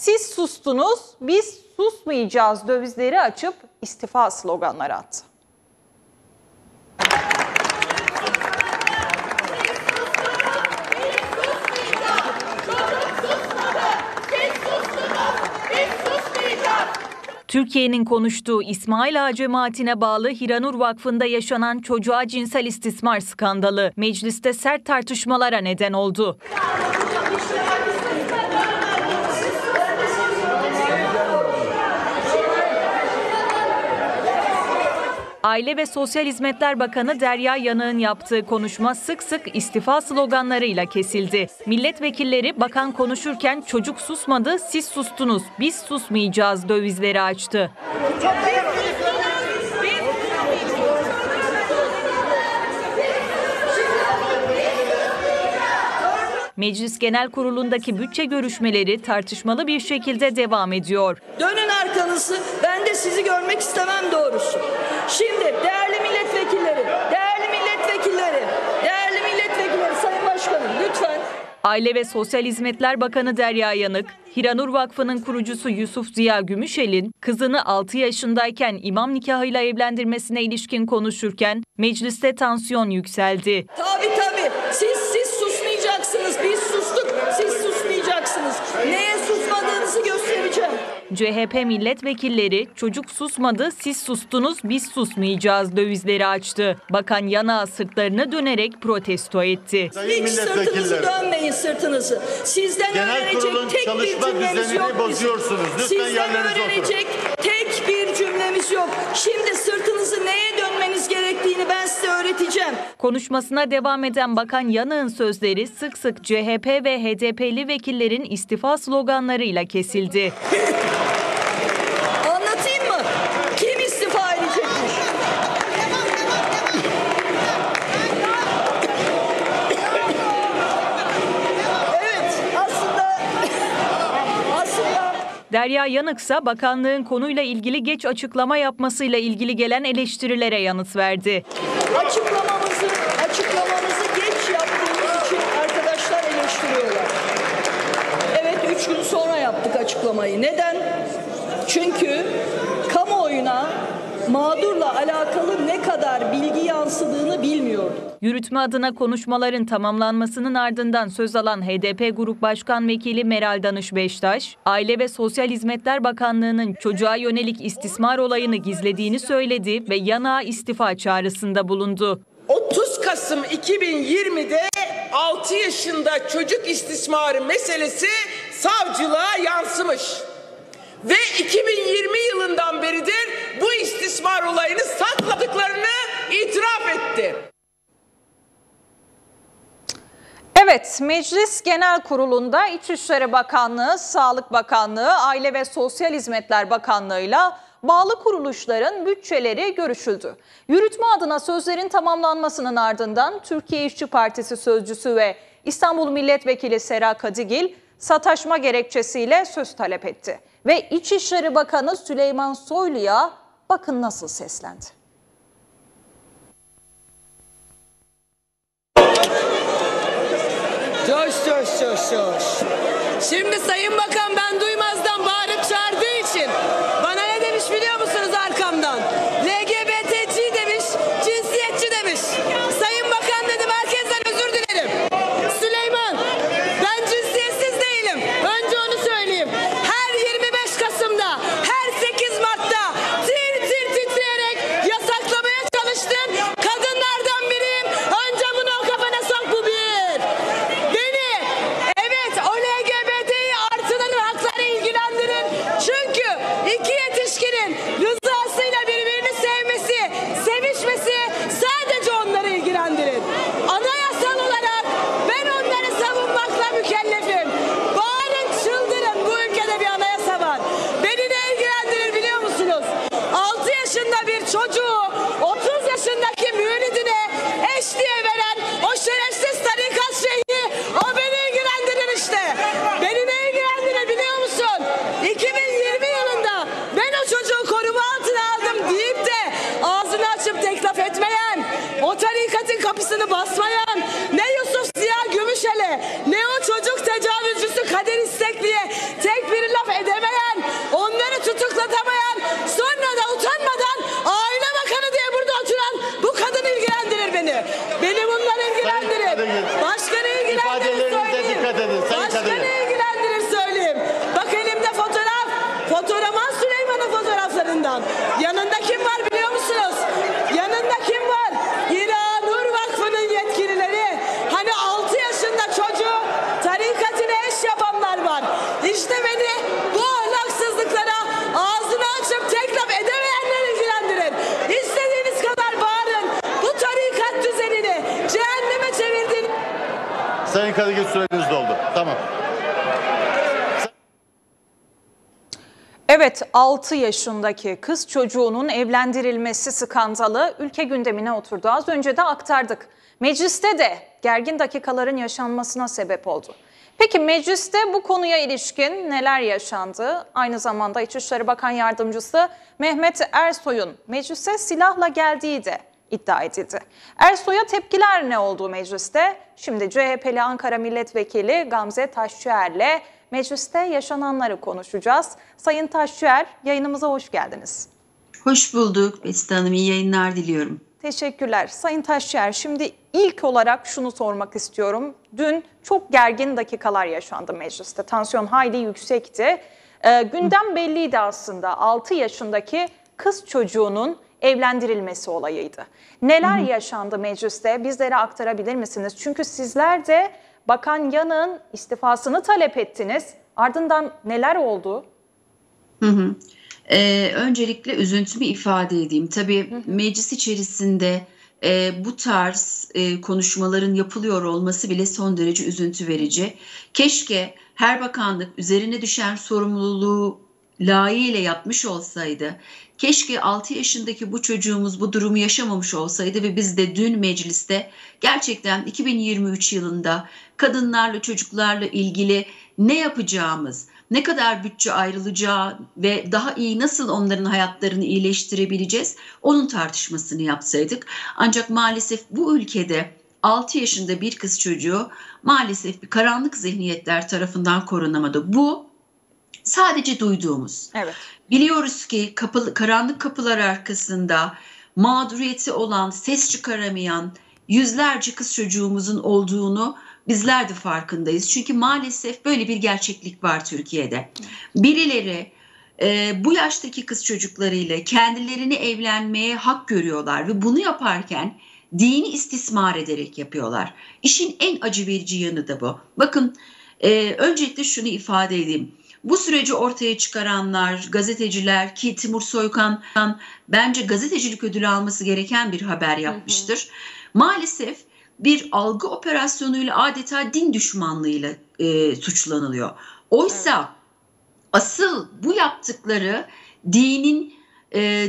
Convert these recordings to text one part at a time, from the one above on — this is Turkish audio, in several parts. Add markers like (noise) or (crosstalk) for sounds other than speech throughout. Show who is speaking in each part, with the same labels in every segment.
Speaker 1: Siz sustunuz, biz susmayacağız dövizleri açıp istifa sloganları attı. Türkiye'nin konuştuğu İsmail Ağa cemaatine bağlı Hiranur Vakfı'nda yaşanan çocuğa cinsel istismar skandalı mecliste sert tartışmalara neden oldu. Aile ve Sosyal Hizmetler Bakanı Derya Yanık'ın yaptığı konuşma sık sık istifa sloganlarıyla kesildi. Milletvekilleri bakan konuşurken çocuk susmadı, siz sustunuz, biz susmayacağız dövizleri açtı. Meclis Genel Kurulu'ndaki bütçe görüşmeleri tartışmalı bir şekilde devam ediyor.
Speaker 2: Dönün arkanızı. Ben de sizi görmek istemem doğrusu. Şimdi değerli milletvekilleri, değerli milletvekilleri, değerli milletvekilleri, Sayın Başkanım lütfen.
Speaker 1: Aile ve Sosyal Hizmetler Bakanı Derya Yanık, Hiranur Vakfı'nın kurucusu Yusuf Ziya Gümüşel'in kızını 6 yaşındayken imam nikahıyla evlendirmesine ilişkin konuşurken mecliste tansiyon yükseldi.
Speaker 2: Tabii tabii. Siz siz
Speaker 1: CHP milletvekilleri çocuk susmadı siz sustunuz biz susmayacağız dövizleri açtı. Bakan yana sırtlarını dönerek protesto etti.
Speaker 3: Sayın
Speaker 2: Hiç sırtınızı
Speaker 3: milletvekilleri.
Speaker 2: dönmeyin sırtınızı. Sizden
Speaker 3: Genel
Speaker 2: öğrenecek tek bir
Speaker 3: çalışma
Speaker 2: cümlemiz
Speaker 3: düzenini
Speaker 2: yok.
Speaker 3: bozuyorsunuz. Lütfen
Speaker 2: Sizden
Speaker 3: yerlerinize oturun.
Speaker 2: öğrenecek tek bir cümlemiz yok. Şimdi sırtınızı neye gerektiğini ben size öğreteceğim.
Speaker 1: Konuşmasına devam eden Bakan Yanık'ın sözleri sık sık CHP ve HDP'li vekillerin istifa sloganlarıyla kesildi. (laughs)
Speaker 2: Anlatayım mı? Kim istifa edecekmiş? Evet, aslında aslında
Speaker 1: Derya Yanık ise bakanlığın konuyla ilgili geç açıklama yapmasıyla ilgili gelen eleştirilere yanıt verdi.
Speaker 2: açıklamamızı açıklamamızı geç yaptığımız için arkadaşlar eleştiriyorlar. Evet, üç gün sonra yaptık açıklamayı. Neden? Çünkü kamuoyuna mağdurla alakalı ne kadar bilgi yansıdığını.
Speaker 1: Yürütme adına konuşmaların tamamlanmasının ardından söz alan HDP Grup Başkan Vekili Meral Danış Beştaş, Aile ve Sosyal Hizmetler Bakanlığı'nın çocuğa yönelik istismar olayını gizlediğini söyledi ve yana istifa çağrısında bulundu.
Speaker 4: 30 Kasım 2020'de 6 yaşında çocuk istismarı meselesi savcılığa yansımış. Ve 2020 yılından beridir bu istismar olayını sakladıklarını itiraf etti.
Speaker 1: Evet, Meclis Genel Kurulu'nda İçişleri Bakanlığı, Sağlık Bakanlığı, Aile ve Sosyal Hizmetler Bakanlığı'yla bağlı kuruluşların bütçeleri görüşüldü. Yürütme adına sözlerin tamamlanmasının ardından Türkiye İşçi Partisi sözcüsü ve İstanbul Milletvekili Sera Kadigil sataşma gerekçesiyle söz talep etti. Ve İçişleri Bakanı Süleyman Soylu'ya bakın nasıl seslendi.
Speaker 4: Coş coş coş coş. Şimdi Sayın Bakan ben duymazdan bağırıp çağırdığı için
Speaker 3: dakikalık süreniz doldu. Tamam.
Speaker 5: Evet 6 yaşındaki kız çocuğunun evlendirilmesi skandalı ülke gündemine oturdu. Az önce de aktardık. Mecliste de gergin dakikaların yaşanmasına sebep oldu. Peki mecliste bu konuya ilişkin neler yaşandı? Aynı zamanda İçişleri Bakan Yardımcısı Mehmet Ersoy'un meclise silahla geldiği de iddia edildi. Ersoy'a tepkiler ne oldu mecliste? Şimdi CHP'li Ankara Milletvekili Gamze Taşçıer'le mecliste yaşananları konuşacağız. Sayın Taşçıer yayınımıza hoş geldiniz.
Speaker 6: Hoş bulduk Beste Hanım. İyi yayınlar diliyorum.
Speaker 5: Teşekkürler. Sayın Taşyer, şimdi ilk olarak şunu sormak istiyorum. Dün çok gergin dakikalar yaşandı mecliste. Tansiyon hayli yüksekti. Ee, gündem belliydi aslında. 6 yaşındaki kız çocuğunun evlendirilmesi olayıydı. Neler hı hı. yaşandı mecliste? Bizlere aktarabilir misiniz? Çünkü sizler de Bakan Yan'ın istifasını talep ettiniz. Ardından neler oldu?
Speaker 6: Hı hı. Ee, öncelikle üzüntümü ifade edeyim. Tabii hı hı. meclis içerisinde e, bu tarz e, konuşmaların yapılıyor olması bile son derece üzüntü verici. Keşke her bakanlık üzerine düşen sorumluluğu layığıyla yapmış olsaydı. Keşke 6 yaşındaki bu çocuğumuz bu durumu yaşamamış olsaydı ve biz de dün mecliste gerçekten 2023 yılında kadınlarla çocuklarla ilgili ne yapacağımız, ne kadar bütçe ayrılacağı ve daha iyi nasıl onların hayatlarını iyileştirebileceğiz onun tartışmasını yapsaydık. Ancak maalesef bu ülkede 6 yaşında bir kız çocuğu maalesef bir karanlık zihniyetler tarafından korunamadı. Bu sadece duyduğumuz.
Speaker 5: Evet.
Speaker 6: Biliyoruz ki kapı, karanlık kapılar arkasında mağduriyeti olan, ses çıkaramayan yüzlerce kız çocuğumuzun olduğunu bizler de farkındayız. Çünkü maalesef böyle bir gerçeklik var Türkiye'de. Birileri e, bu yaştaki kız çocuklarıyla kendilerini evlenmeye hak görüyorlar ve bunu yaparken dini istismar ederek yapıyorlar. İşin en acı verici yanı da bu. Bakın e, öncelikle şunu ifade edeyim. Bu süreci ortaya çıkaranlar, gazeteciler ki Timur Soykan bence gazetecilik ödülü alması gereken bir haber yapmıştır. Hı hı. Maalesef bir algı operasyonuyla adeta din düşmanlığıyla e, suçlanılıyor. Oysa evet. asıl bu yaptıkları dinin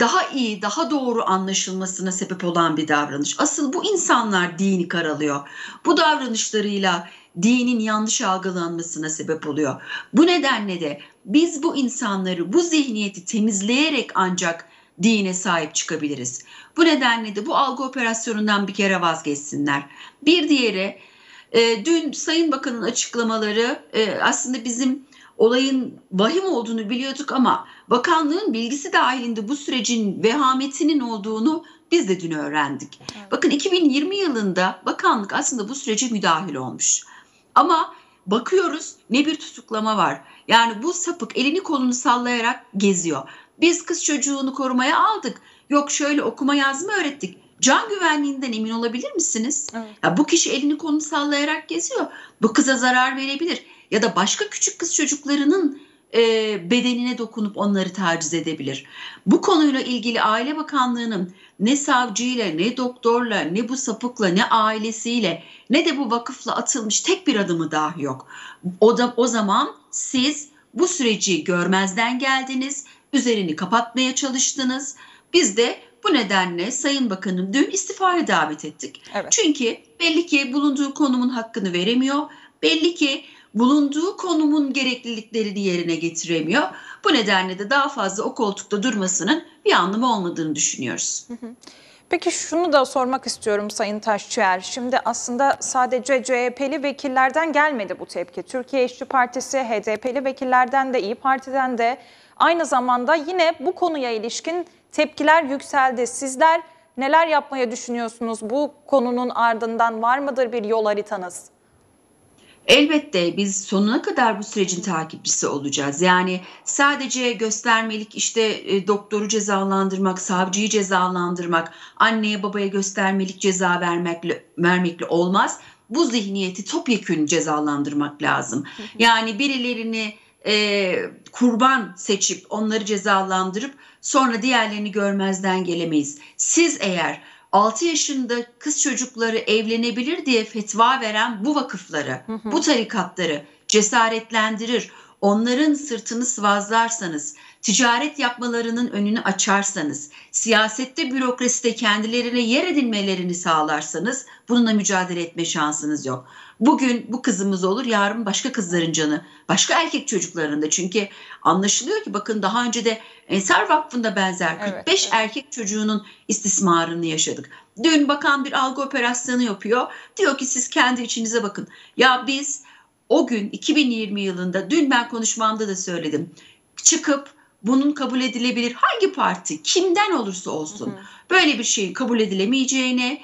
Speaker 6: daha iyi, daha doğru anlaşılmasına sebep olan bir davranış. Asıl bu insanlar dini karalıyor. Bu davranışlarıyla dinin yanlış algılanmasına sebep oluyor. Bu nedenle de biz bu insanları, bu zihniyeti temizleyerek ancak dine sahip çıkabiliriz. Bu nedenle de bu algı operasyonundan bir kere vazgeçsinler. Bir diğeri e, dün Sayın Bakan'ın açıklamaları e, aslında bizim olayın vahim olduğunu biliyorduk ama bakanlığın bilgisi dahilinde bu sürecin vehametinin olduğunu biz de dün öğrendik. Evet. Bakın 2020 yılında bakanlık aslında bu sürece müdahil olmuş. Ama bakıyoruz ne bir tutuklama var. Yani bu sapık elini kolunu sallayarak geziyor. Biz kız çocuğunu korumaya aldık. Yok şöyle okuma yazma öğrettik. Can güvenliğinden emin olabilir misiniz? Evet. Ya bu kişi elini kolunu sallayarak geziyor. Bu kıza zarar verebilir. Ya da başka küçük kız çocuklarının e, bedenine dokunup onları taciz edebilir. Bu konuyla ilgili Aile Bakanlığı'nın ne savcıyla, ne doktorla, ne bu sapıkla, ne ailesiyle, ne de bu vakıfla atılmış tek bir adımı dahi yok. O da o zaman siz bu süreci görmezden geldiniz, üzerini kapatmaya çalıştınız. Biz de bu nedenle Sayın Bakanım dün istifaya davet ettik. Evet. Çünkü belli ki bulunduğu konumun hakkını veremiyor. Belli ki bulunduğu konumun gerekliliklerini yerine getiremiyor. Bu nedenle de daha fazla o koltukta durmasının bir anlamı olmadığını düşünüyoruz.
Speaker 5: Peki şunu da sormak istiyorum Sayın Taşçıer. Şimdi aslında sadece CHP'li vekillerden gelmedi bu tepki. Türkiye İşçi Partisi, HDP'li vekillerden de İyi Parti'den de aynı zamanda yine bu konuya ilişkin tepkiler yükseldi. Sizler neler yapmaya düşünüyorsunuz? Bu konunun ardından var mıdır bir yol haritanız?
Speaker 6: Elbette biz sonuna kadar bu sürecin takipçisi olacağız. Yani sadece göstermelik işte e, doktoru cezalandırmak, savcıyı cezalandırmak, anneye babaya göstermelik ceza vermekle, vermekle olmaz. Bu zihniyeti topyekün cezalandırmak lazım. Yani birilerini e, kurban seçip onları cezalandırıp sonra diğerlerini görmezden gelemeyiz. Siz eğer 6 yaşında kız çocukları evlenebilir diye fetva veren bu vakıfları, bu tarikatları cesaretlendirir. Onların sırtını sıvazlarsanız, ticaret yapmalarının önünü açarsanız, siyasette bürokraside kendilerine yer edinmelerini sağlarsanız bununla mücadele etme şansınız yok. Bugün bu kızımız olur, yarın başka kızların canı, başka erkek çocukların da. Çünkü anlaşılıyor ki bakın daha önce de Ensar Vakfı'nda benzer 45
Speaker 5: Evet, evet.
Speaker 6: erkek çocuğunun istismarını yaşadık. Dün bakan bir algı operasyonu yapıyor. Diyor ki siz kendi içinize bakın. Ya biz o gün 2020 yılında dün ben konuşmamda da söyledim. Çıkıp bunun kabul edilebilir hangi parti kimden olursa olsun böyle bir şeyin kabul edilemeyeceğini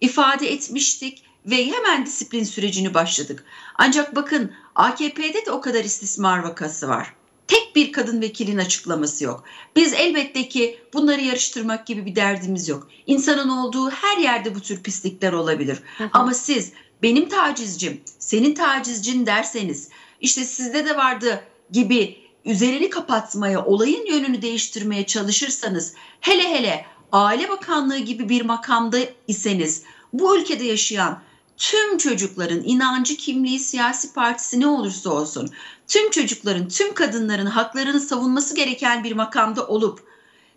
Speaker 6: ifade etmiştik ve hemen disiplin sürecini başladık. Ancak bakın AKP'de de o kadar istismar vakası var. Tek bir kadın vekilin açıklaması yok. Biz elbette ki bunları yarıştırmak gibi bir derdimiz yok. İnsanın olduğu her yerde bu tür pislikler olabilir. Ama siz benim tacizcim, senin tacizcin derseniz işte sizde de vardı gibi üzerini kapatmaya, olayın yönünü değiştirmeye çalışırsanız hele hele Aile Bakanlığı gibi bir makamda iseniz bu ülkede yaşayan tüm çocukların inancı, kimliği, siyasi partisi ne olursa olsun tüm çocukların, tüm kadınların haklarını savunması gereken bir makamda olup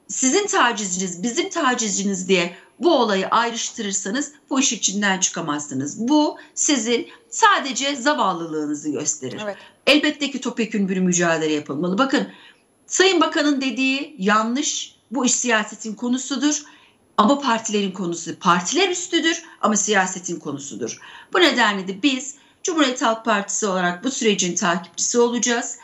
Speaker 6: sizin tacizciniz, bizim tacizciniz diye bu olayı ayrıştırırsanız bu iş içinden çıkamazsınız. Bu sizin sadece zavallılığınızı gösterir.
Speaker 5: Evet.
Speaker 6: Elbette ki topyekün bir mücadele yapılmalı. Bakın Sayın Bakan'ın dediği yanlış. Bu iş siyasetin konusudur. Ama partilerin konusu partiler üstüdür ama siyasetin konusudur. Bu nedenle de biz Cumhuriyet Halk Partisi olarak bu sürecin takipçisi olacağız.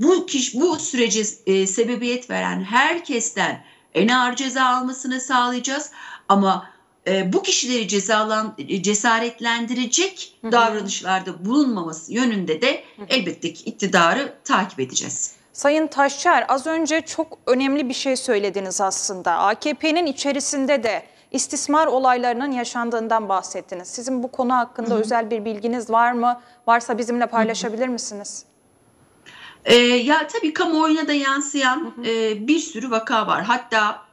Speaker 6: Bu kişi, bu sürece e, sebebiyet veren herkesten en ağır ceza almasını sağlayacağız. Ama e, bu kişileri cezalan, cesaretlendirecek davranışlarda bulunmaması yönünde de elbette ki iktidarı takip edeceğiz.
Speaker 5: Sayın Taşçer az önce çok önemli bir şey söylediniz aslında. AKP'nin içerisinde de istismar olaylarının yaşandığından bahsettiniz. Sizin bu konu hakkında özel bir bilginiz var mı? Varsa bizimle paylaşabilir misiniz?
Speaker 6: Ee, ya tabii kamuoyuna da yansıyan e, bir sürü vaka var. Hatta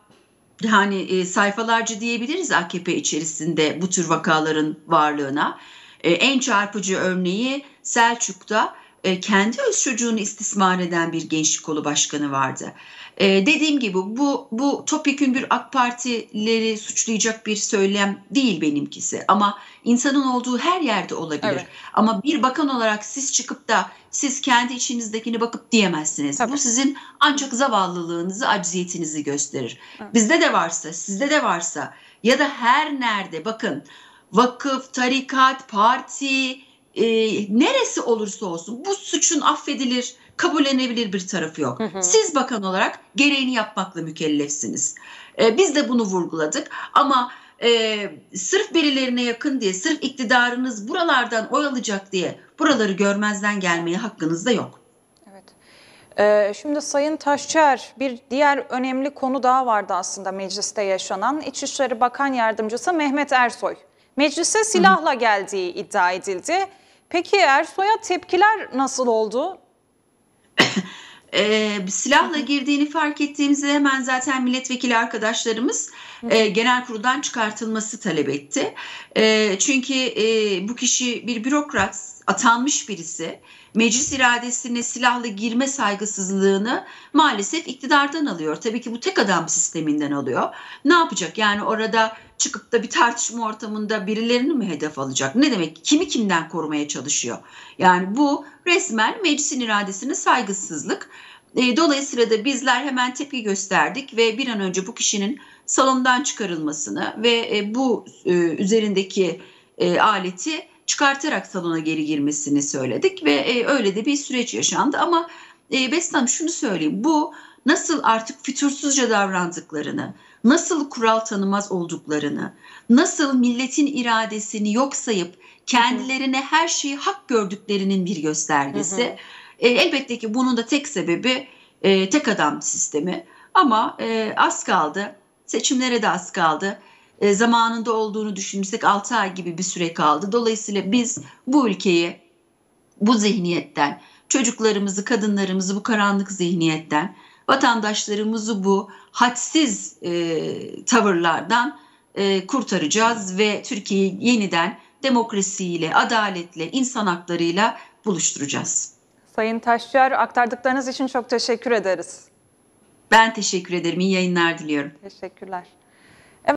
Speaker 6: yani e, sayfalarca diyebiliriz AKP içerisinde bu tür vakaların varlığına. E, en çarpıcı örneği Selçuk'ta e, kendi öz çocuğunu istismar eden bir gençlik kolu başkanı vardı. E, dediğim gibi bu bu topyekün bir AK Partileri suçlayacak bir söylem değil benimkisi ama insanın olduğu her yerde olabilir.
Speaker 5: Evet.
Speaker 6: Ama bir bakan olarak siz çıkıp da siz kendi içinizdekini bakıp diyemezsiniz.
Speaker 5: Tabii.
Speaker 6: Bu sizin ancak zavallılığınızı, acziyetinizi gösterir. Bizde de varsa, sizde de varsa ya da her nerede bakın vakıf, tarikat, parti e, neresi olursa olsun bu suçun affedilir, kabullenebilir bir tarafı yok. Siz bakan olarak gereğini yapmakla mükellefsiniz. E, biz de bunu vurguladık ama e, sırf birilerine yakın diye, sırf iktidarınız buralardan oy alacak diye buraları görmezden gelmeye hakkınız da yok.
Speaker 5: Evet. Ee, şimdi Sayın Taşçer bir diğer önemli konu daha vardı aslında mecliste yaşanan. İçişleri Bakan Yardımcısı Mehmet Ersoy. Meclise silahla geldiği iddia edildi. Peki Ersoy'a tepkiler nasıl oldu? (coughs)
Speaker 6: e, silahla girdiğini fark ettiğimizde hemen zaten milletvekili arkadaşlarımız e, genel kuruldan çıkartılması talep etti. E, çünkü e, bu kişi bir bürokrat, atanmış birisi. Meclis iradesine silahla girme saygısızlığını maalesef iktidardan alıyor. Tabii ki bu tek adam sisteminden alıyor. Ne yapacak? Yani orada çıkıp da bir tartışma ortamında birilerini mi hedef alacak? Ne demek? Kimi kimden korumaya çalışıyor? Yani bu resmen meclisin iradesine saygısızlık. E, dolayısıyla da bizler hemen tepki gösterdik ve bir an önce bu kişinin salondan çıkarılmasını ve e, bu e, üzerindeki aleti çıkartarak salona geri girmesini söyledik ve e, öyle de bir süreç yaşandı. Ama e, Beste Hanım şunu söyleyeyim bu nasıl artık fütursuzca davrandıklarını, nasıl kural tanımaz olduklarını, nasıl milletin iradesini yok sayıp kendilerine her şeyi hak gördüklerinin bir göstergesi. E, elbette ki bunun da tek sebebi e, tek adam sistemi ama e, az kaldı. Seçimlere de az kaldı. E, zamanında olduğunu düşünürsek 6 ay gibi bir süre kaldı. Dolayısıyla biz bu ülkeyi bu zihniyetten, çocuklarımızı, kadınlarımızı bu karanlık zihniyetten, vatandaşlarımızı bu hadsiz e, tavırlardan e, kurtaracağız ve Türkiye'yi yeniden demokrasiyle, adaletle, insan haklarıyla buluşturacağız.
Speaker 5: Sayın Taşçıar aktardıklarınız için çok teşekkür ederiz.
Speaker 6: Ben teşekkür ederim. İyi yayınlar diliyorum.
Speaker 5: Teşekkürler.